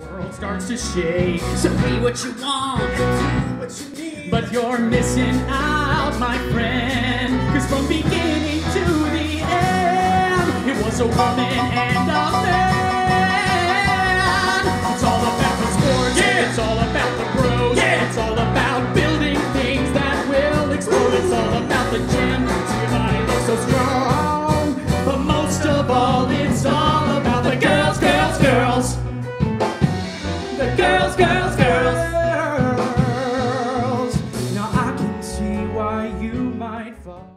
world starts to shake. So be what you want, do what you need. But you're missing out, my friend. Cause from beginning to the end, it was a woman and a man. It's all about the sports, yeah. it's all about the bros, yeah. it's all about building things that will explode. It's all about the gym. The girls, girls, girls. Now I can see why you might fall.